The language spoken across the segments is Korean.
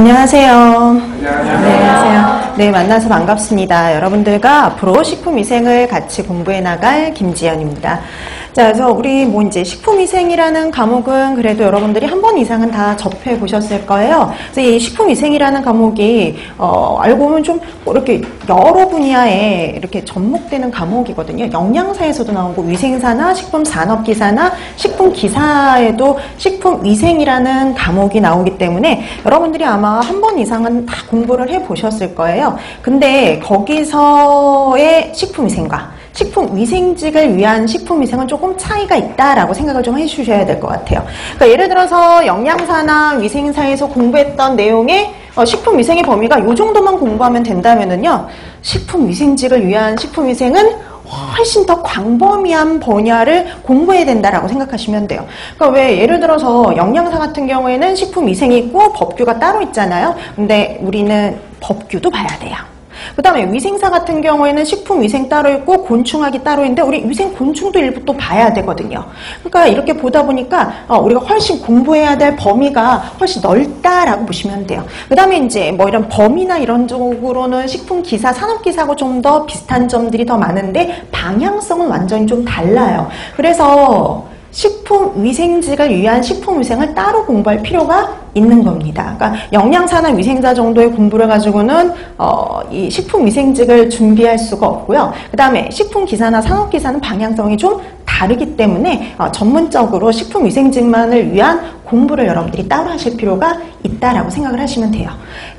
안녕하세요. 안녕하세요. 네, 안녕하세요. 네, 만나서 반갑습니다. 여러분들과 앞으로 식품위생을 같이 공부해 나갈 김지연입니다. 자, 그래서 우리 뭐 이제 식품위생이라는 과목은 그래도 여러분들이 한번 이상은 다 접해 보셨을 거예요. 그래서 이 식품위생이라는 과목이 어, 알고 보면 좀 이렇게 여러 분야에 이렇게 접목되는 과목이거든요. 영양사에서도 나오고 위생사나 식품산업기사나 식품기사에도 식품위생이라는 과목이 나오기 때문에 여러분들이 아마 한 번 이상은 다 공부를 해 보셨을 거예요. 근데 거기서의 식품위생과 식품 위생직을 위한 식품 위생은 조금 차이가 있다라고 생각을 좀 해주셔야 될 것 같아요. 그러니까 예를 들어서 영양사나 위생사에서 공부했던 내용의 어, 식품 위생의 범위가 이 정도만 공부하면 된다면은요, 식품 위생직을 위한 식품 위생은 훨씬 더 광범위한 분야를 공부해야 된다라고 생각하시면 돼요. 그러니까 왜 예를 들어서 영양사 같은 경우에는 식품 위생이 있고 법규가 따로 있잖아요. 근데 우리는 법규도 봐야 돼요. 그 다음에 위생사 같은 경우에는 식품위생 따로 있고 곤충학이 따로 있는데 우리 위생 곤충도 일부 또 봐야 되거든요. 그러니까 이렇게 보다 보니까 어, 우리가 훨씬 공부해야 될 범위가 훨씬 넓다라고 보시면 돼요. 그 다음에 이제 뭐 이런 범위나 이런 쪽으로는 식품기사, 산업기사하고 좀 더 비슷한 점들이 더 많은데 방향성은 완전히 좀 달라요. 그래서 식품위생직을 위한 식품위생을 따로 공부할 필요가 있는 겁니다. 그러니까 영양사나 위생자 정도의 공부를 가지고는 어, 이 식품위생직을 준비할 수가 없고요. 그 다음에 식품기사나 산업기사는 방향성이 좀 다르기 때문에 어, 전문적으로 식품위생직만을 위한 공부를 여러분들이 따로 하실 필요가 있다라고 생각을 하시면 돼요.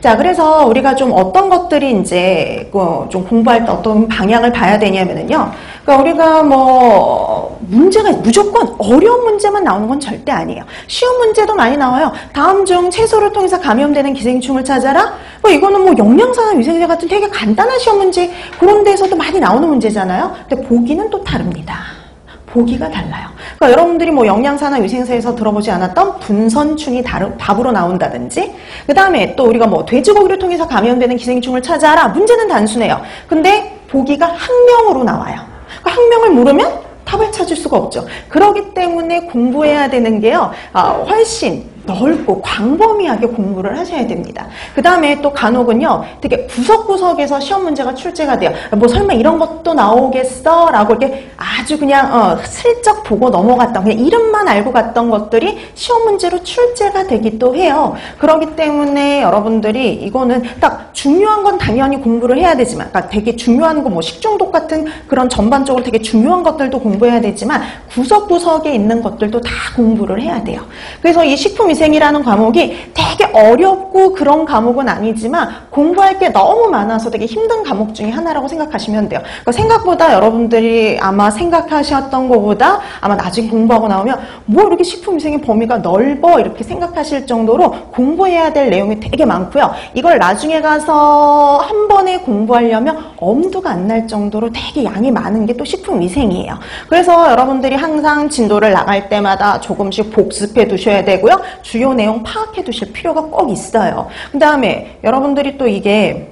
자, 그래서 우리가 좀 어떤 것들이 이제 좀 공부할 때 어떤 방향을 봐야 되냐면은요. 그러니까 우리가 뭐 문제가 무조건 어려운 문제만 나오는 건 절대 아니에요. 쉬운 문제도 많이 나와요. 다음 중 채소를 통해서 감염되는 기생충을 찾아라. 뭐 이거는 뭐 영양사나 위생제 같은 되게 간단한 시험 문제 그런 데서도 많이 나오는 문제잖아요. 근데 보기는 또 다릅니다. 보기가 달라요. 그러니까 여러분들이 뭐 영양사나 위생사에서 들어보지 않았던 분선충이 다른 밥으로 나온다든지, 그 다음에 또 우리가 뭐 돼지고기를 통해서 감염되는 기생충을 찾아라. 문제는 단순해요. 근데 보기가 학명으로 나와요. 그 학명을 물으면 답을 찾을 수가 없죠. 그러기 때문에 공부해야 되는 게요, 아, 훨씬 넓고 광범위하게 공부를 하셔야 됩니다. 그 다음에 또 간혹은요, 되게 구석구석에서 시험 문제가 출제가 돼요. 뭐 설마 이런 것도 나오겠어? 라고 이렇게 아주 그냥 어, 슬쩍 보고 넘어갔던, 그냥 이름만 알고 갔던 것들이 시험 문제로 출제가 되기도 해요. 그렇기 때문에 여러분들이 이거는 딱 중요한 건 당연히 공부를 해야 되지만, 그러니까 되게 중요한 거 뭐 식중독 같은 그런 전반적으로 되게 중요한 것들도 공부해야 되지만, 구석구석에 있는 것들도 다 공부를 해야 돼요. 그래서 이 식품 위생이라는 과목이 되게 어렵고 그런 과목은 아니지만 공부할 게 너무 많아서 되게 힘든 과목 중에 하나라고 생각하시면 돼요. 그러니까 생각보다 여러분들이 아마 생각하셨던 것보다 아마 나중에 공부하고 나오면 뭐 이렇게 식품 위생의 범위가 넓어 이렇게 생각하실 정도로 공부해야 될 내용이 되게 많고요. 이걸 나중에 가서 한 번에 공부하려면 엄두가 안 날 정도로 되게 양이 많은 게 또 식품 위생이에요. 그래서 여러분들이 항상 진도를 나갈 때마다 조금씩 복습해 두셔야 되고요. 주요 내용 파악해 두실 필요가 꼭 있어요. 그 다음에 여러분들이 또 이게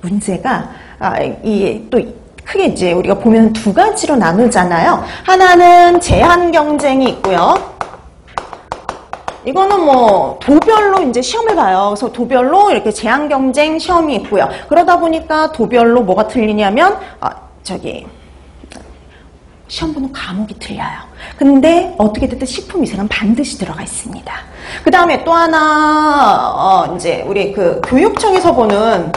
문제가 아, 이또 크게 이제 우리가 보면 두 가지로 나누잖아요. 하나는 제한 경쟁이 있고요. 이거는 뭐 도별로 이제 시험을 봐요. 그래서 도별로 이렇게 제한 경쟁 시험이 있고요. 그러다 보니까 도별로 뭐가 틀리냐면 아, 저기 시험 보는 과목이 틀려요. 근데 어떻게 됐든 식품 위생은 반드시 들어가 있습니다. 그 다음에 또 하나 어, 이제 우리 그 교육청에서 보는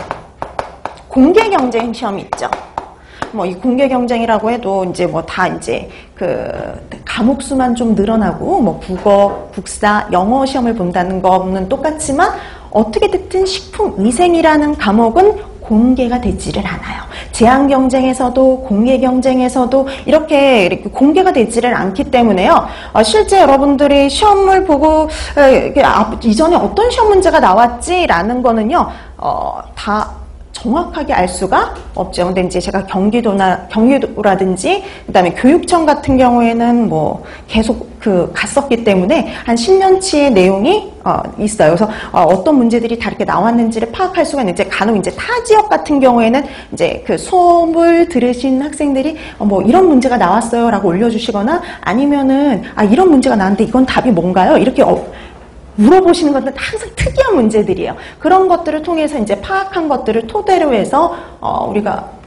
공개 경쟁 시험이 있죠. 뭐 이 공개 경쟁이라고 해도 이제 뭐 다 이제 그 과목 수만 좀 늘어나고 뭐 국어, 국사, 영어 시험을 본다는 거는 똑같지만 어떻게 됐든 식품 위생이라는 과목은 공개가 되지를 않아요. 제한 경쟁에서도 공개 경쟁에서도 이렇게, 이렇게 공개가 되지를 않기 때문에요. 어, 실제 여러분들이 시험을 보고 어, 이전에 어떤 시험 문제가 나왔지라는 거는요. 어, 다 정확하게 알 수가 없죠. 근데 이제 제가 경기도나 경기도라든지 그다음에 교육청 같은 경우에는 뭐 계속 그 갔었기 때문에 한 10년치의 내용이 어, 있어요. 그래서 어, 떤 문제들이 다르게 나왔는지를 파악할 수가 있는데 간혹 이제 타 지역 같은 경우에는 이제 그 수업을 들으신 학생들이 어, 뭐 이런 문제가 나왔어요라고 올려주시거나 아니면은 아 이런 문제가 나왔는데 이건 답이 뭔가요? 이렇게 어, 물어보시는 것들은 항상 특이한 문제들이에요. 그런 것들을 통해서 이제 파악한 것들을 토대로 해서 어, 우리가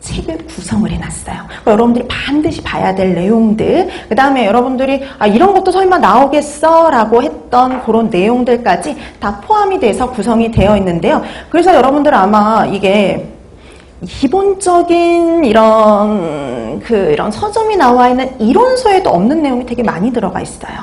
책을 구성을 해놨어요. 그러니까 여러분들이 반드시 봐야 될 내용들, 그 다음에 여러분들이 아, 이런 것도 설마 나오겠어? 라고 했던 그런 내용들까지 다 포함이 돼서 구성이 되어 있는데요. 그래서 여러분들 아마 이게 기본적인 이런 그 이런 서점이 나와 있는 이론서에도 없는 내용이 되게 많이 들어가 있어요.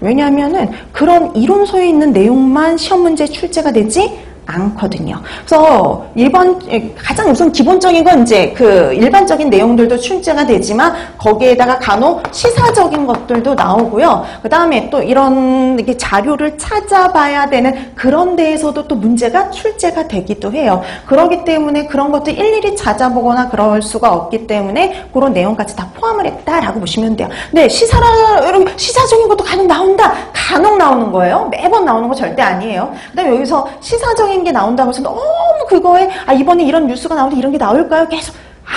왜냐하면은 그런 이론서에 있는 내용만 시험 문제 출제가 되지 않거든요. 그래서 일반 가장 우선 기본적인 건 이제 그 일반적인 내용들도 출제가 되지만 거기에다가 간혹 시사적인 것들도 나오고요. 그 다음에 또 이런 이렇게 자료를 찾아봐야 되는 그런 데에서도 또 문제가 출제가 되기도 해요. 그렇기 때문에 그런 것들 일일이 찾아보거나 그럴 수가 없기 때문에 그런 내용까지 다 포함을 했다라고 보시면 돼요. 네, 여러분 시사적인 것도 간혹 나온다. 간혹 나오는 거예요. 매번 나오는 거 절대 아니에요. 그다음에 여기서 시사적인 게 나온다고 해서 너무 그거에 아 이번에 이런 뉴스가 나오는데 이런 게 나올까요? 계속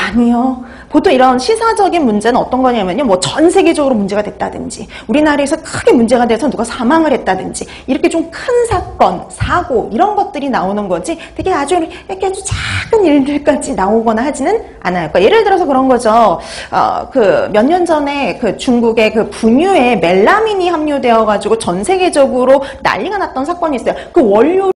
아니요. 보통 이런 시사적인 문제는 어떤 거냐면요. 뭐 전 세계적으로 문제가 됐다든지 우리나라에서 크게 문제가 돼서 누가 사망을 했다든지 이렇게 좀 큰 사건, 사고 이런 것들이 나오는 거지 되게 아주 이렇게 아주 작은 일들까지 나오거나 하지는 않아요. 그러니까 예를 들어서 그런 거죠. 어, 그 몇 년 전에 그 중국의 그 분유에 멜라민이 함유되어 가지고 전 세계적으로 난리가 났던 사건이 있어요. 그 원료